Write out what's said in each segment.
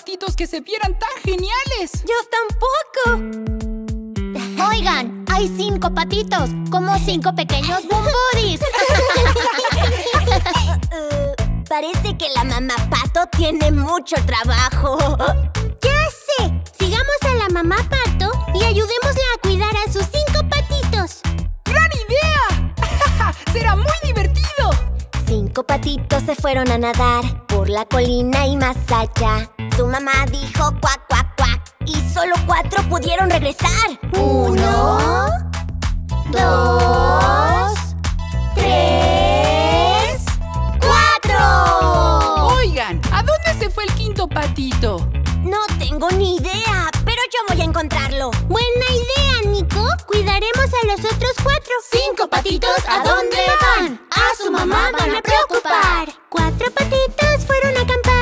patitos que se vieran tan geniales. Yo tampoco. Oigan, hay cinco patitos, como cinco pequeños bumbudis. Parece que la mamá pato tiene mucho trabajo. ¡Ya sé! Sigamos a la mamá pato y ayudémosla a cuidar a sus cinco patitos. ¡Gran idea! ¡Será muy divertido! Cinco patitos se fueron a nadar por la colina y más allá. Su mamá dijo cuac, cuac, cuac. Y solo cuatro pudieron regresar. Uno, dos, tres, cuatro. Oigan, ¿a dónde se fue el quinto patito? No tengo ni idea, pero yo voy a encontrarlo. Buena idea, Nico. Cuidaremos a los otros cuatro. Cinco patitos, ¿a dónde van? A su mamá van a preocupar. Cuatro patitos fueron a acampar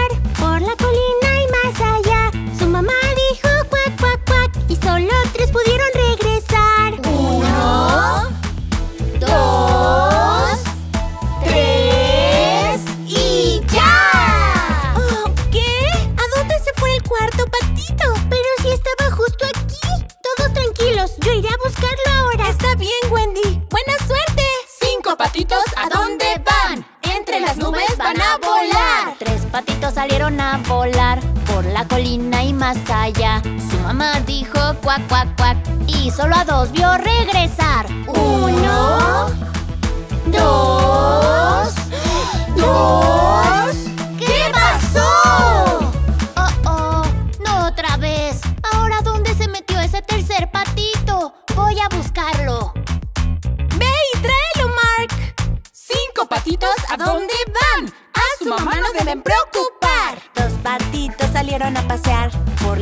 y más allá. Su mamá dijo cuac, cuac, cuac y solo a dos vio regresar. Uno, dos, dos. ¿Qué pasó? Oh, oh, no otra vez. Ahora, ¿dónde se metió ese tercer patito? Voy a buscarlo. Ve y tráelo, Mark. ¡Cinco patitos! ¿A dónde van? A su mamá no deben preocupar.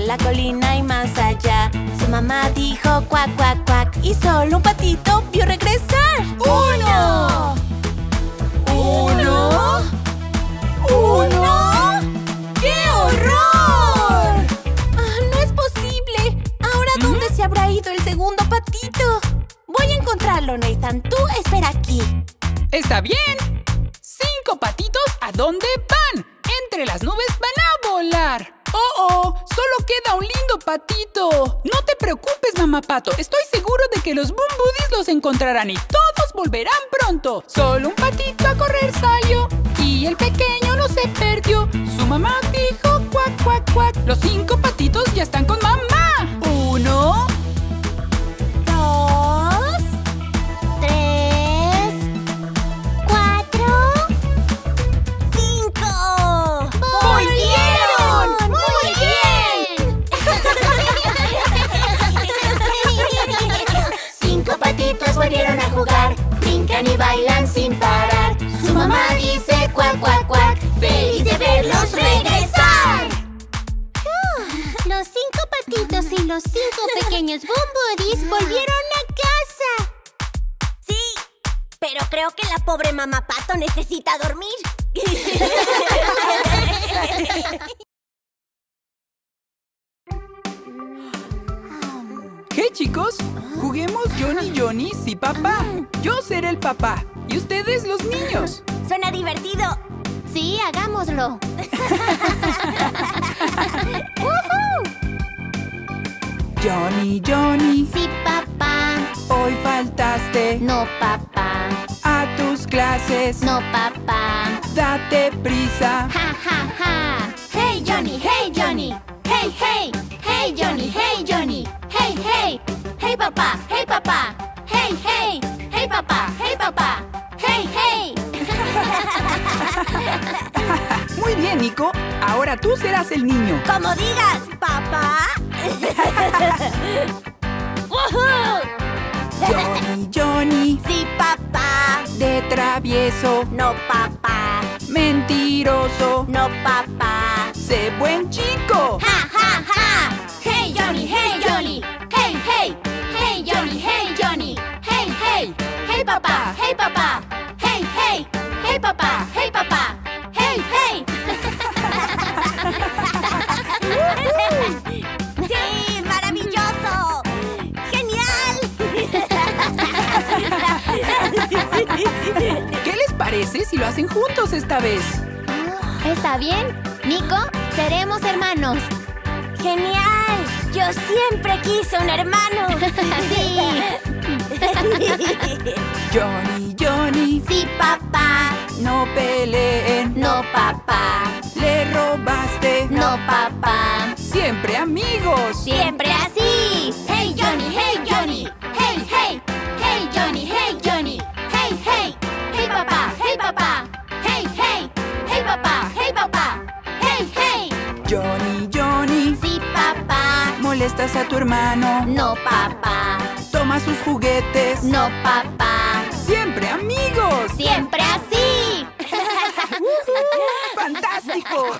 La colina y más allá. Su mamá dijo cuac, cuac, cuac y solo un patito vio regresar. ¡Uno! ¡Uno! ¡Uno! ¡Qué horror! Ah, no es posible. ¿Ahora dónde se habrá ido el segundo patito? Voy a encontrarlo, Nathan. Tú espera aquí. ¡Está bien! ¡Cinco patitos! ¿A dónde van? Entre las nubes. ¡Oh, oh! Solo queda un lindo patito. No te preocupes, mamá pato. Estoy seguro de que los Boom los encontrarán y todos volverán pronto. Solo un patito a correr salió y el pequeño no se perdió. Su mamá dijo cuac, cuac, cuac. Los cinco los cinco pequeños Boom volvieron a casa. Sí, pero creo que la pobre mamá pato necesita dormir. ¿Qué chicos? Juguemos Johnny Johnny, sí papá. Yo seré el papá y ustedes los niños. Suena divertido. Sí, hagámoslo. Johnny Johnny, Sí, papá. hoy faltaste No, papá. a tus clases. No, papá. Date prisa. Ja, ja, ja. Hey, Johnny, hey, Johnny. Hey, hey. Hey, Johnny, hey, Johnny. Hey, hey. Hey, papá, hey, papá. Hey, hey. Hey, papá, hey, bien, Nico. Ahora tú serás el niño. Como digas, papá. Johnny Johnny, Sí, papá. de travieso, No, papá. mentiroso. No, papá. Sé buen chico. Ja, ja, ja. Hey, Johnny, hey, Johnny. Hey, hey. Hey, Johnny, hey, Johnny. Hey, hey. Hey, papá, hey, papá. Hey, hey. Hey, papá, hey, papá. si lo hacen juntos esta vez? ¿Está bien? Nico, seremos hermanos. ¡Genial! Yo siempre quise un hermano. sí. Johnny, Johnny. Sí, papá. No peleen. No, papá. Le robaste. No, papá. Siempre amigos. Siempre así. Hey, Johnny, hey, Johnny. Hey, hey. Hey, Johnny, hey, Johnny. ¡Hey, hey! ¡Hey, papá! ¡Hey, papá! ¡Hey, hey! Johnny, Johnny. Sí, papá. ¿Molestas a tu hermano? No, papá. ¿Toma sus juguetes? No, papá. ¡Siempre amigos! ¡Siempre así! ¡Fantástico!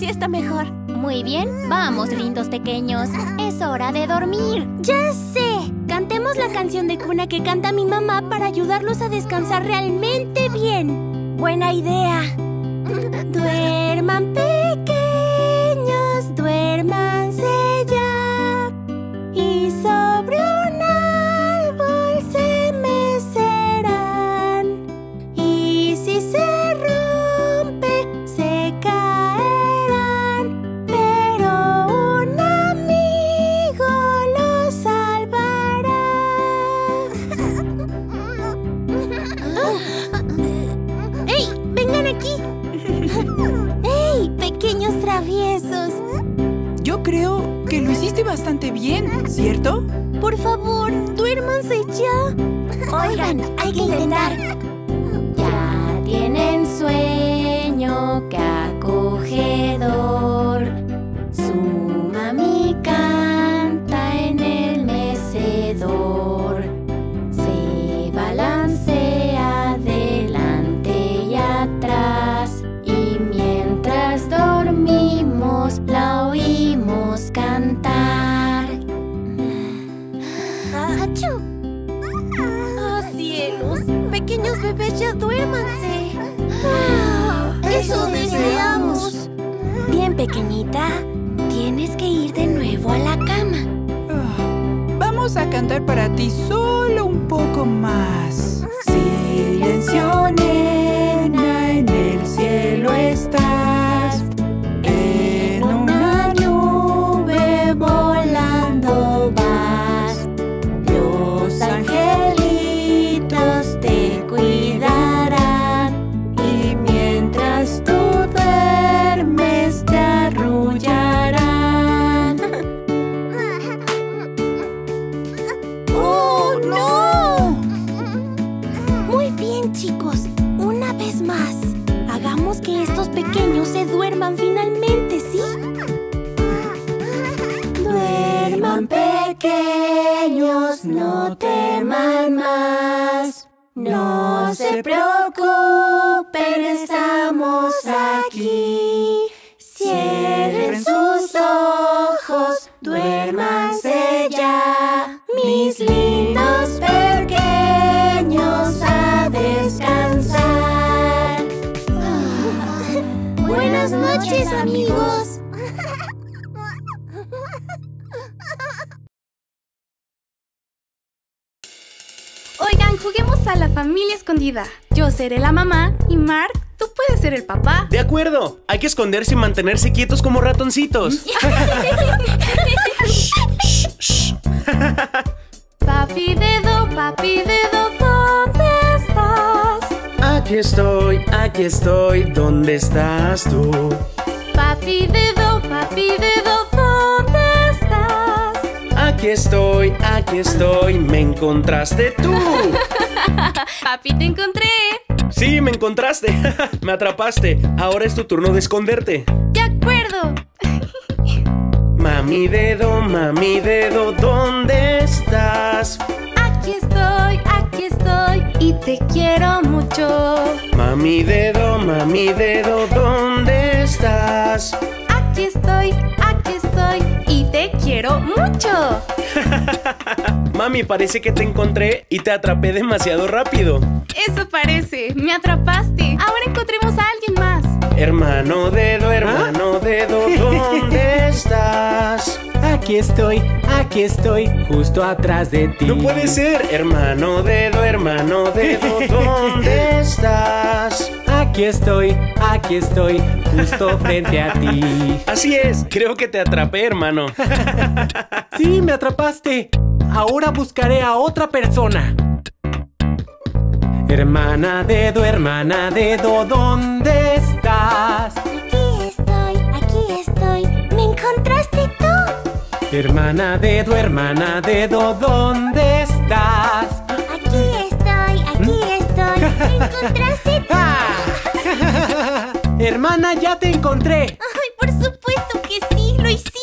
así está mejor. Muy bien, vamos, lindos pequeños. Es hora de dormir. ¡Ya sé! Cantemos la canción de cuna que canta mi mamá para ayudarlos a descansar realmente bien. Buena idea. Tienes que ir de nuevo a la cama. Ah, Vamos a cantar para ti solo un poco más. Silencio, la familia escondida. Yo seré la mamá y Mark, tú puedes ser el papá. De acuerdo, hay que esconderse y mantenerse quietos como ratoncitos. Papi dedo, papi dedo, ¿dónde estás? Aquí estoy, aquí estoy, ¿dónde estás tú? Papi dedo, papi dedo, ¿dónde estás? Aquí estoy, aquí estoy, me encontraste tú. Papi, te encontré. Sí, me encontraste, me atrapaste. Ahora es tu turno de esconderte. De acuerdo. Mami dedo, mami dedo, ¿dónde estás? Aquí estoy, aquí estoy y te quiero mucho. Mami dedo, mami dedo, ¿dónde estás? Aquí estoy, aquí estoy y te quiero mucho. Mami, parece que te encontré y te atrapé demasiado rápido. Eso parece, me atrapaste. Ahora encontremos a alguien más. Hermano dedo, hermano dedo, ¿dónde estás? Aquí estoy, aquí estoy, justo atrás de ti. No puede ser, hermano dedo, hermano dedo, ¿dónde estás? Aquí estoy, aquí estoy, justo frente a ti. Así es, creo que te atrapé, hermano. Sí, me atrapaste. Ahora buscaré a otra persona. Hermana dedo, hermana dedo, ¿dónde estás? Aquí estoy, aquí estoy. ¿Me encontraste tú? Hermana dedo, hermana dedo, ¿dónde estás? Aquí estoy, aquí estoy. ¿Me encontraste tú? Hermana, ya te encontré. Ay, por supuesto que sí, lo hiciste.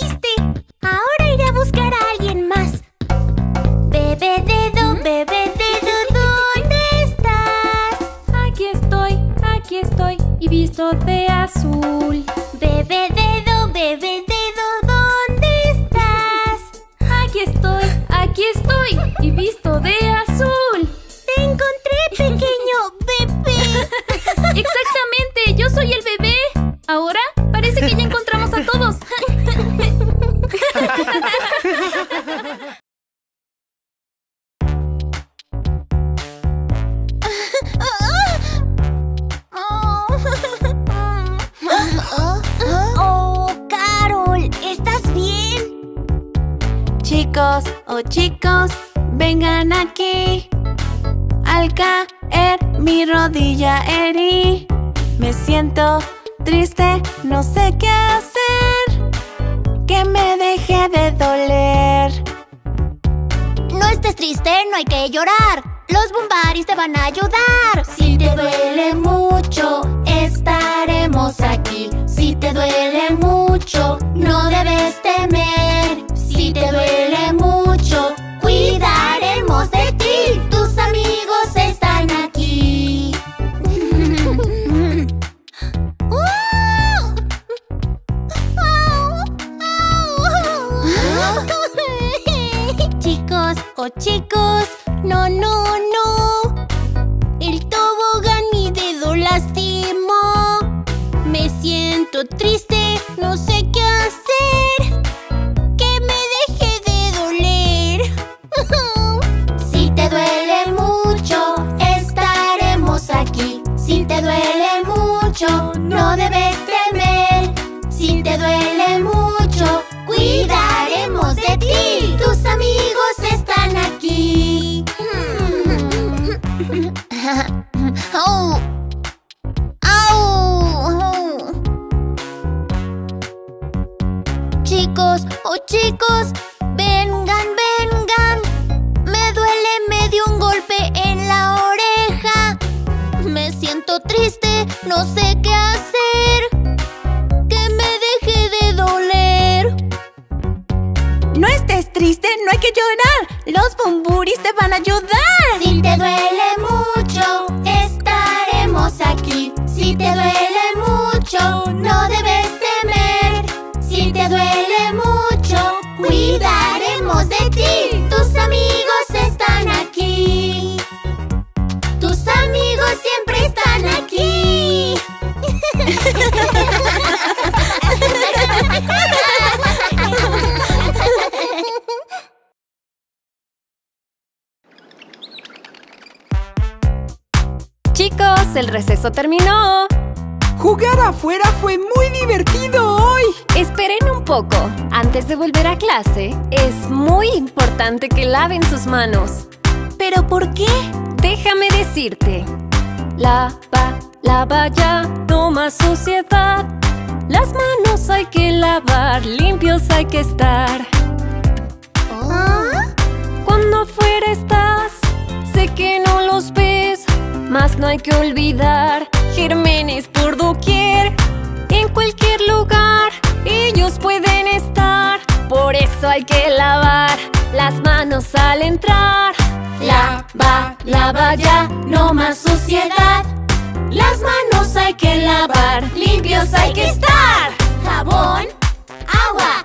No estés triste, no hay que llorar. Los bombaris te van a ayudar. Si te duele mucho, estaremos aquí. Si te duele mucho, no debes temer. Si te duele mucho, chicos, no, no, no. Estés triste, no hay que llorar. Los bumburis te van a ayudar. Si te duele mucho, estaremos aquí. Si te duele mucho, no debes temer. Si te duele mucho, cuidaremos de ti. Tus amigos están aquí. Tus amigos siempre están aquí. el receso terminó. Jugar afuera fue muy divertido hoy. Esperen un poco. Antes de volver a clase, es muy importante que laven sus manos. ¿Pero por qué? Déjame decirte. Lava, lava ya, no más suciedad. Las manos hay que lavar, limpios hay que estar. Cuando afuera estás, sé que no los ves, mas no hay que olvidar gérmenes por doquier. En cualquier lugar, ellos pueden estar. Por eso hay que lavar las manos al entrar. Lava, lava ya, no más suciedad. Las manos hay que lavar, limpios hay que estar. Jabón, agua,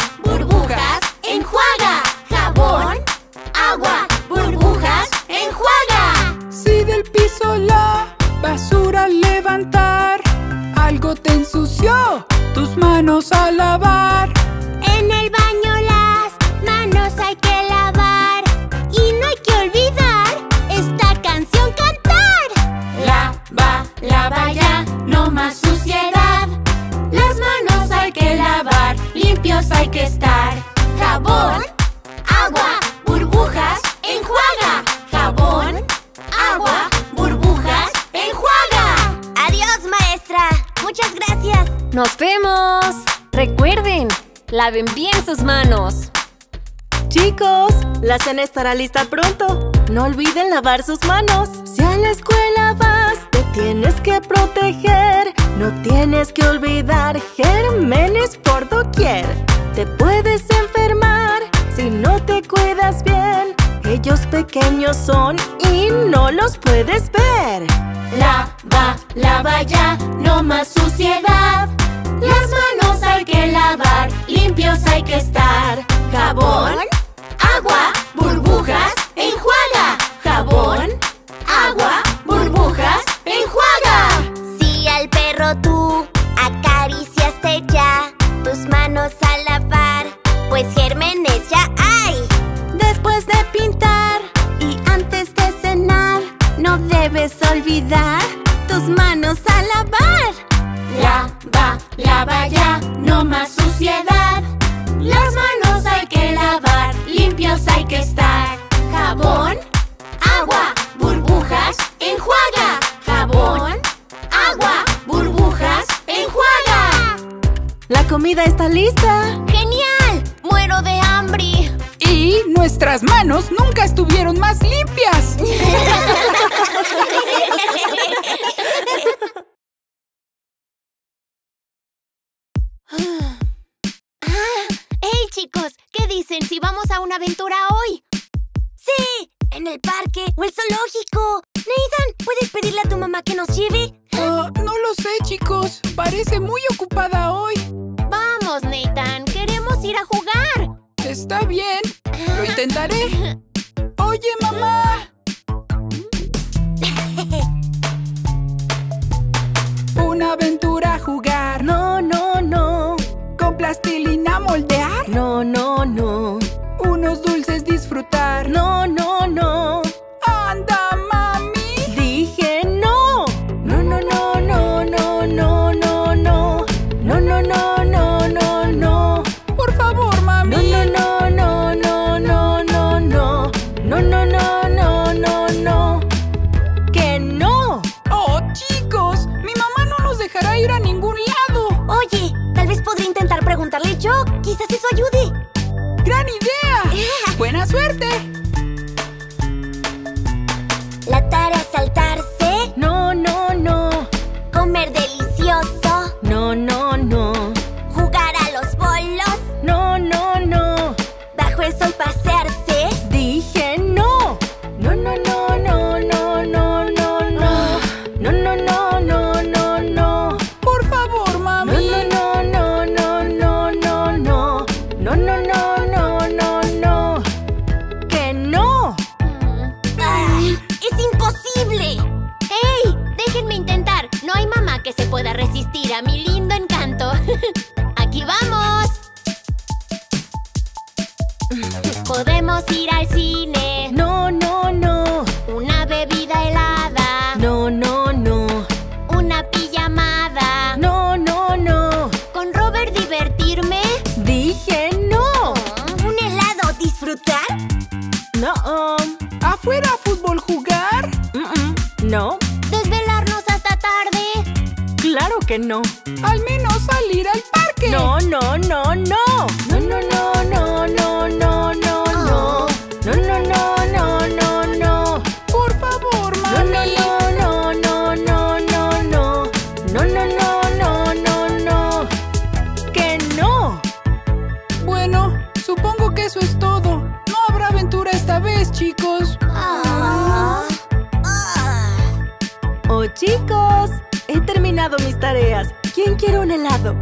la cena estará lista pronto. No olviden lavar sus manos. Si a la escuela vas, te tienes que proteger. No tienes que olvidar gérmenes por doquier. Te puedes enfermar si no te cuidas bien. Ellos pequeños son y no los puedes ver. Lava, lava ya, no más suciedad. Las manos hay que lavar, limpios hay que estar. Jabón, agua, burbujas, enjuaga. Jabón, agua, burbujas, enjuaga. Si al perro tú acariciaste ya tus manos al lavar, pues gérmenes ya hay. Después de pintar y antes de cenar, no debes olvidar tus manos a lavar. Lava, lava ya, no más suciedad. Las manos que estar. Jabón, agua, burbujas, enjuaga. Jabón, agua, burbujas, enjuaga. La comida está lista. ¡Genial! ¡Muero de hambre! Y nuestras manos nunca estuvieron más limpias. ¡Hey, chicos! ¿Qué dicen si vamos a una aventura hoy? ¡Sí! ¿En el parque o el zoológico? Nathan, ¿puedes pedirle a tu mamá que nos lleve? Ah, no lo sé, chicos. Parece muy ocupada hoy. Vamos, Nathan. Queremos ir a jugar. Está bien. Lo intentaré. Oye, mamá. Una aventura a jugar. No, no, plastilina moldear? No, no, no. Unos dulces disfrutar. No, no, no. ¡Claro que no! ¡Al menos salir al parque! ¡No, no, no, no! ¡No, no, quiero un helado.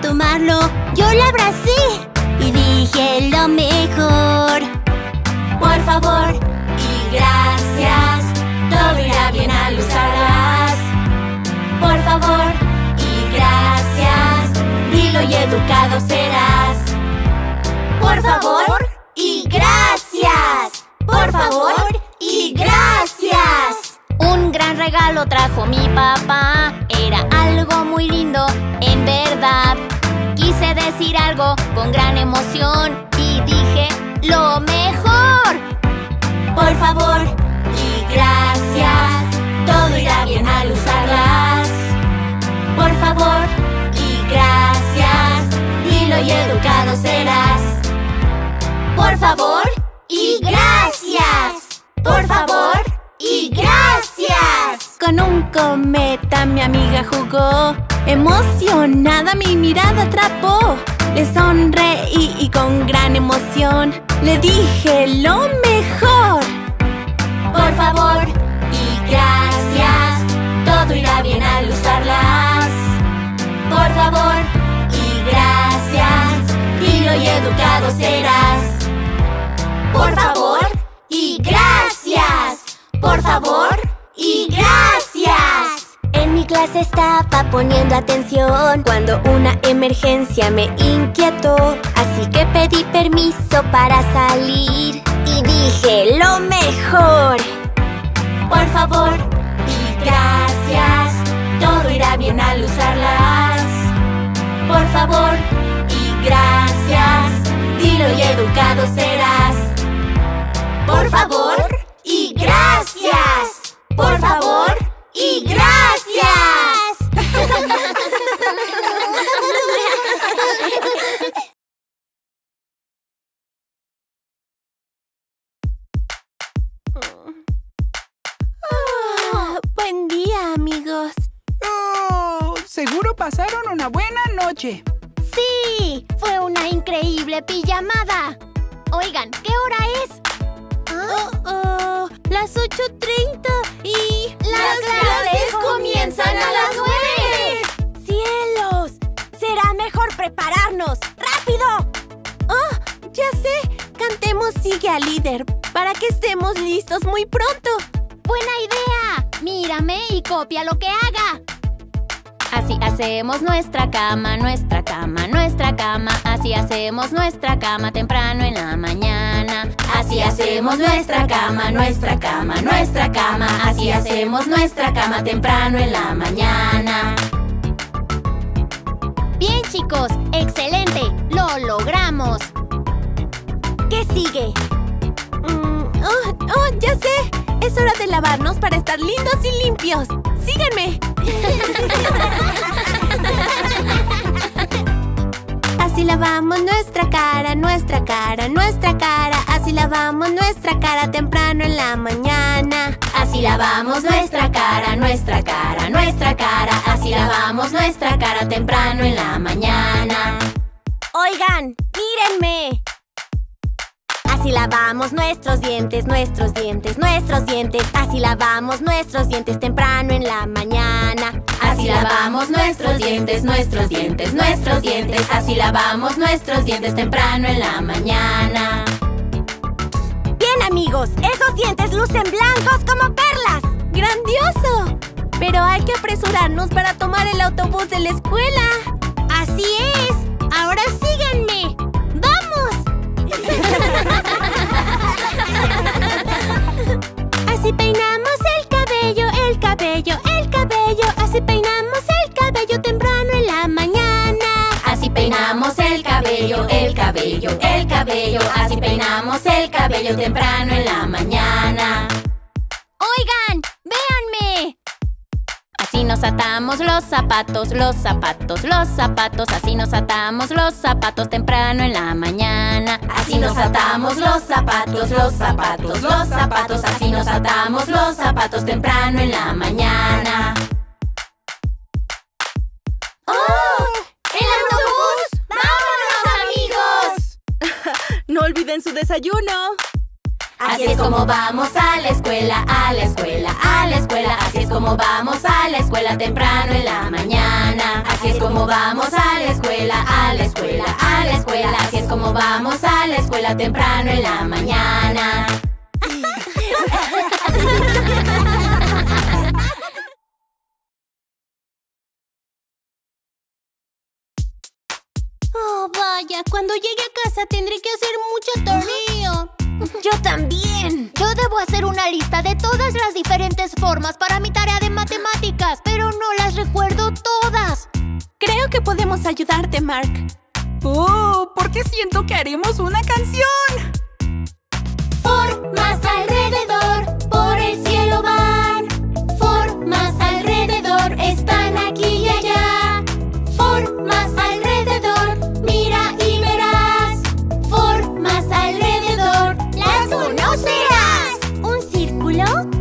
Tomarlo, yo la abracé y dije lo mejor. Por favor y gracias. Todo irá bien al usarlas. Por favor y gracias. Dilo y educado serás. Por favor y gracias. Por favor y gracias. Un gran regalo trajo mi papá. Era algo muy lindo, en verdad. Quise decir algo con gran emoción y dije lo mejor. Por favor y gracias. Todo irá bien al usarlas. Por favor y gracias. Dilo y educado serás. Por favor y gracias. Por favor y gracias. Con un cometa mi amiga jugó. Emocionada mi mirada atrapó. Le sonreí y con gran emoción le dije lo mejor. Por favor y gracias. Todo irá bien al usarlas. Por favor y gracias. Dilo y educado serás. Por favor y gracias. Por favor y gracias. En mi clase estaba poniendo atención cuando una emergencia me inquietó. Así que pedí permiso para salir y dije lo mejor. Por favor y gracias. Todo irá bien al usarlas. Por favor y gracias. Dilo y educado serás. Por favor por favor y gracias. oh, buen día, amigos. Seguro pasaron una buena noche. ¡Sí! ¡Fue una increíble pijamada! Oigan, ¿qué hora es? Oh, oh, las 8.30 y... ¡Las clases comienzan a las 9! ¡Cielos! Será mejor prepararnos. ¡Rápido! ¡Oh! Ya sé. Cantemos Sigue al líder para que estemos listos muy pronto. ¡Buena idea! Mírame y copia lo que haga. Así hacemos nuestra cama, nuestra cama, nuestra cama. Así hacemos nuestra cama temprano en la mañana. Así hacemos nuestra cama, nuestra cama, nuestra cama. Así hacemos nuestra cama temprano en la mañana. Bien chicos, excelente. Lo logramos. ¿Qué sigue? Mm, oh, oh, ya sé. Es hora de lavarnos para estar lindos y limpios. ¡Síganme! Así lavamos nuestra cara, nuestra cara, nuestra cara. Así lavamos nuestra cara temprano en la mañana. Así lavamos nuestra cara, nuestra cara, nuestra cara. Así lavamos nuestra cara temprano en la mañana. Oigan, mírenme. Así lavamos nuestros dientes, nuestros dientes, nuestros dientes. Así lavamos nuestros dientes temprano en la mañana. Así lavamos nuestros dientes, nuestros dientes, nuestros dientes. Así lavamos nuestros dientes temprano en la mañana. Bien amigos, esos dientes lucen blancos como perlas. ¡Grandioso! Pero hay que apresurarnos para tomar el autobús de la escuela. Así es. Ahora síganme. ¡Vamos! Así peinamos el cabello, el cabello, el cabello. Así peinamos el cabello temprano en la mañana. Así peinamos el cabello, el cabello, el cabello. Así peinamos el cabello temprano en la mañana. Oigan, véanme. Nos atamos los zapatos, los zapatos, los zapatos. Así nos atamos los zapatos temprano en la mañana. Así nos atamos los zapatos, los zapatos, los zapatos. Así nos atamos los zapatos temprano en la mañana. ¡Oh! ¡El autobús! ¡Vámonos, amigos! No olviden su desayuno. Así es como vamos a la escuela, a la escuela, a la escuela. Así es como vamos a la escuela temprano en la mañana. Así es como vamos a la escuela, a la escuela, a la escuela. Así es como vamos a la escuela temprano en la mañana. Oh, vaya, cuando llegue a casa tendré que hacer mucho tornillo. Yo también. Yo debo hacer una lista de todas las diferentes formas para mi tarea de matemáticas, pero no las recuerdo todas. Creo que podemos ayudarte, Mark. ¡Oh! Porque siento que haremos una canción. Formas alrededor, Hula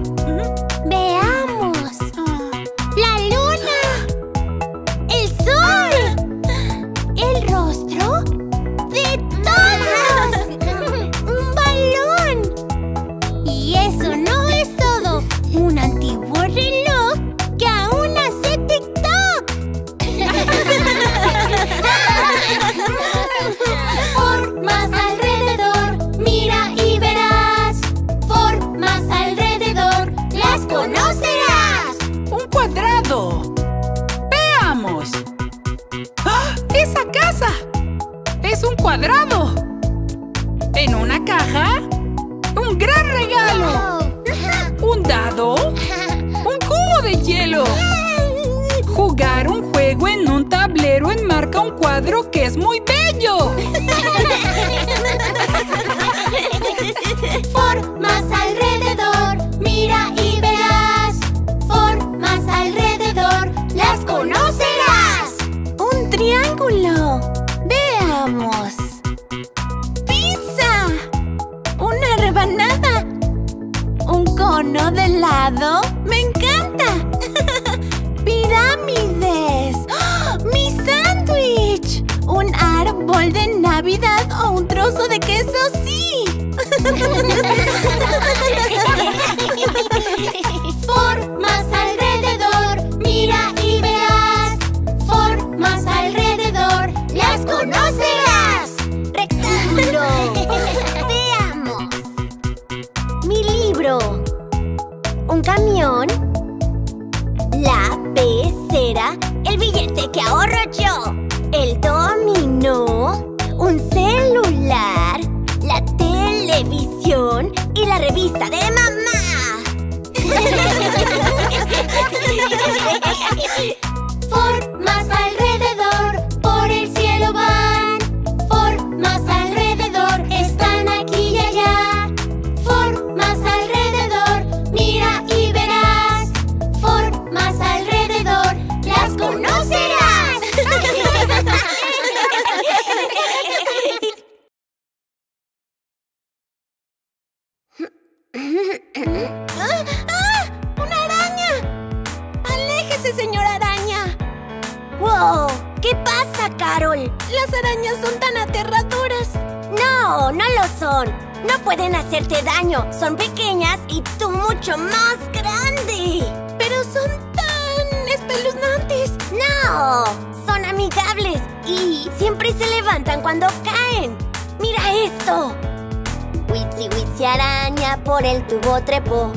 Witsi Witsi araña por el tubo trepó.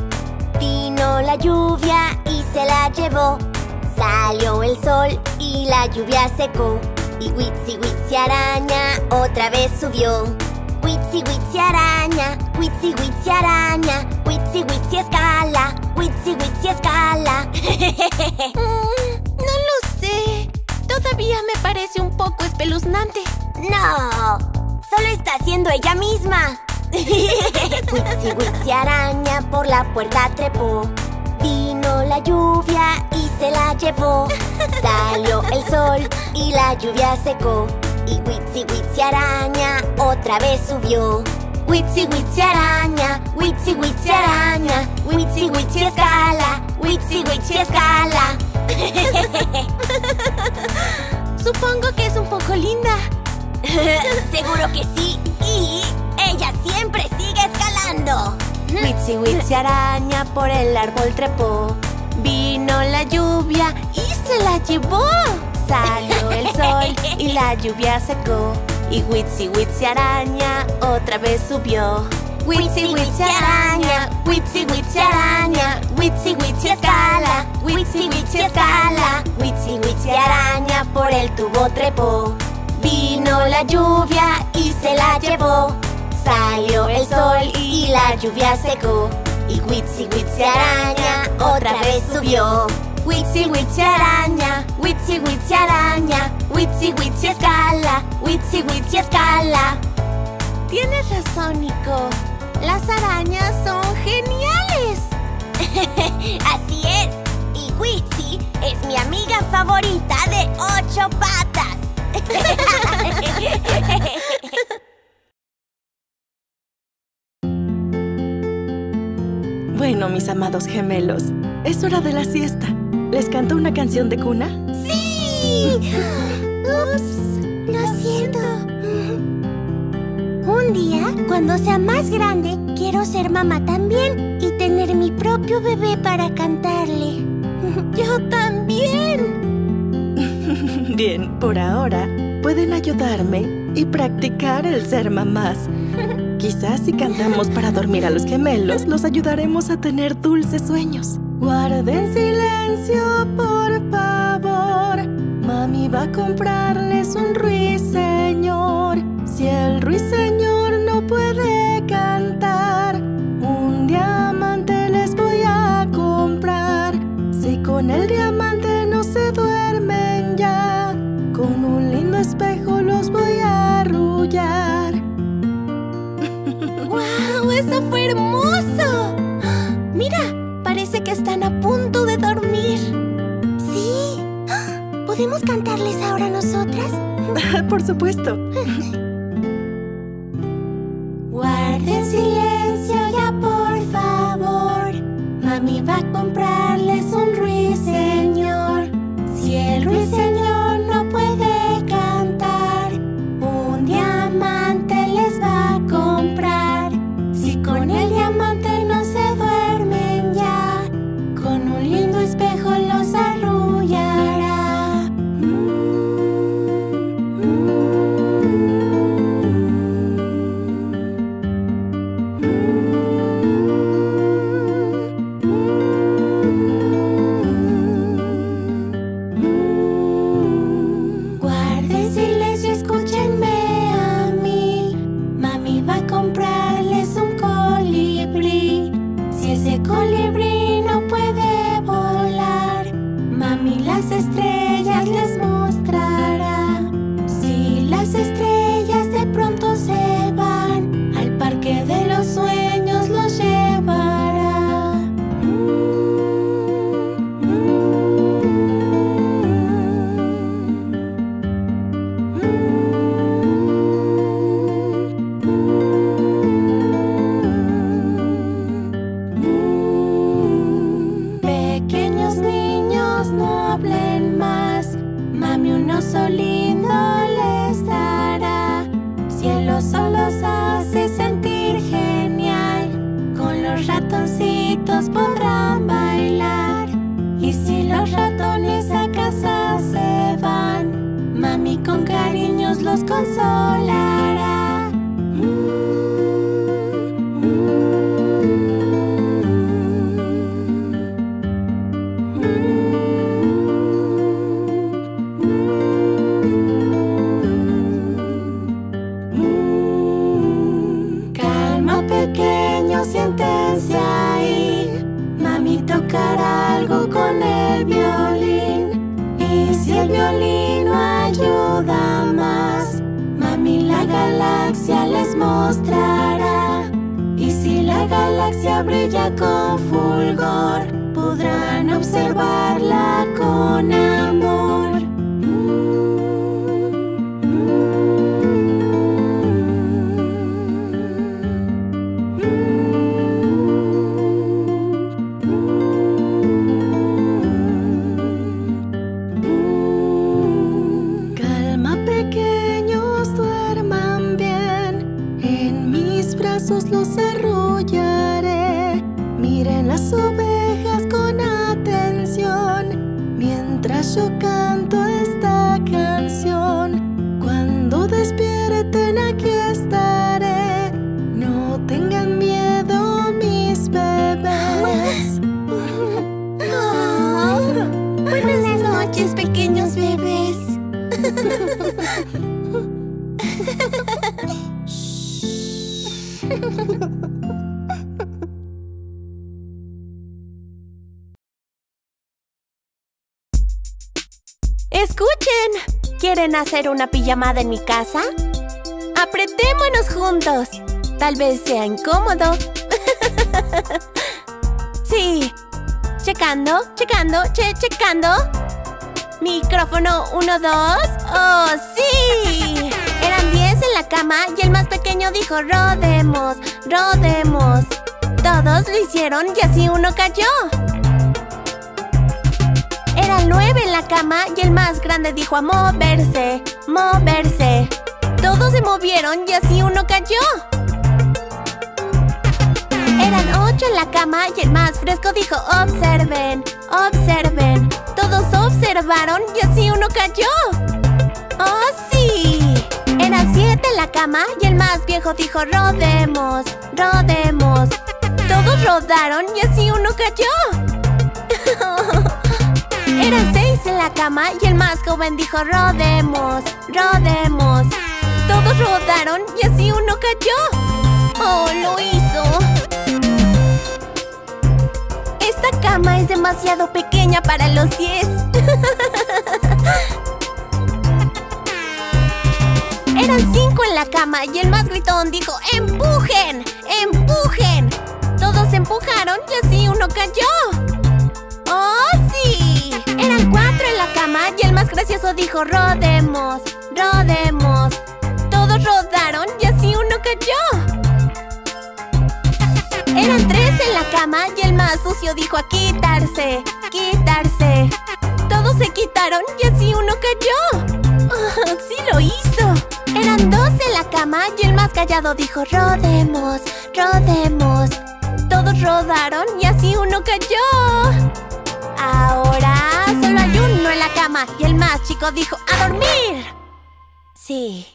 Vino la lluvia y se la llevó. Salió el sol y la lluvia secó. Y Witsi Witsi araña otra vez subió. Witsi Witsi araña, Witsi Witsi araña, Witsi Witsi escala, Witsi Witsi escala. Mm, no lo sé. Todavía me parece un poco espeluznante. No, solo está haciendo ella misma. Witsi Witsi araña por la puerta trepó. Vino la lluvia y se la llevó. Salió el sol y la lluvia secó. Y Witsi Witsi araña otra vez subió. Witsi Witsi araña, Witsi Witsi araña, Witsi Witsi escala, Witsi Witsi escala. Supongo que es un poco linda. Seguro que sí. Y ella siempre sigue escalando. Witsi Witsi araña por el árbol trepó. Vino la lluvia y se la llevó. Salió el sol y la lluvia secó. Y Witsi Witsi araña otra vez subió. Witsi Witsi araña, Witsi Witsi araña, Witsi Witsi escala, Witsi Witsi escala, Witsi Witsi araña por el tubo trepó. Vino la lluvia y se la llevó. Salió el sol y la lluvia secó. Y Witsi Witsi araña otra vez subió. Witsi Witsi araña, Witsi Witsi araña, Witsi Witsi escala, Witsi Witsi escala. Tienes razón, Nico. Las arañas son geniales. Así es. Y Witsi es mi amiga favorita de ocho patas. Bueno, mis amados gemelos, es hora de la siesta. ¿Les canto una canción de cuna? ¡Sí! Ups, lo siento. Un día, cuando sea más grande, quiero ser mamá también y tener mi propio bebé para cantarle. Yo también. Bien, por ahora pueden ayudarme y practicar el ser mamás. Quizás si cantamos para dormir a los gemelos, los ayudaremos a tener dulces sueños. Guarden silencio, por favor. Mami va a comprarles un ruiseñor. Si el ruiseñor no puede cantar, un diamante les voy a comprar. Si con el diamante no se duermen ya, con un lindo espejo supuesto. thank you. nossa Escuchen, ¿quieren hacer una pijamada en mi casa? Apretémonos juntos. Tal vez sea incómodo. sí. Checando, checando, che, checando. Micrófono 1, 2. ¡Oh, sí! Eran 10 en la cama y el más pequeño dijo, rodemos, rodemos. Todos lo hicieron y así uno cayó. Eran nueve en la cama y el más grande dijo a moverse, moverse. Todos se movieron y así uno cayó. Eran ocho en la cama y el más fresco dijo observen, observen. Todos observaron y así uno cayó. ¡Oh, sí! Eran siete en la cama y el más viejo dijo rodemos, rodemos. Todos rodaron y así uno cayó. Eran seis en la cama y el más joven dijo rodemos, rodemos. Todos rodaron y así uno cayó. ¡Oh, lo hizo! Esta cama es demasiado pequeña para los diez. Eran cinco en la cama y el más gritón dijo ¡Empujen! ¡Empujen! Todos empujaron y así uno cayó. ¡Oh, sí! Eran cuatro en la cama y el más gracioso dijo rodemos, rodemos. Todos rodaron y así uno cayó. Eran tres en la cama y el más sucio dijo a quitarse, quitarse. Todos se quitaron y así uno cayó. ¡Sí lo hizo! Eran dos en la cama y el más callado dijo rodemos, rodemos. Todos rodaron y así uno cayó. Ahora solo hay uno en la cama y el más chico dijo ¡A dormir! Sí,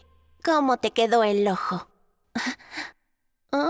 ¿cómo te quedó el ojo? ¿Ah?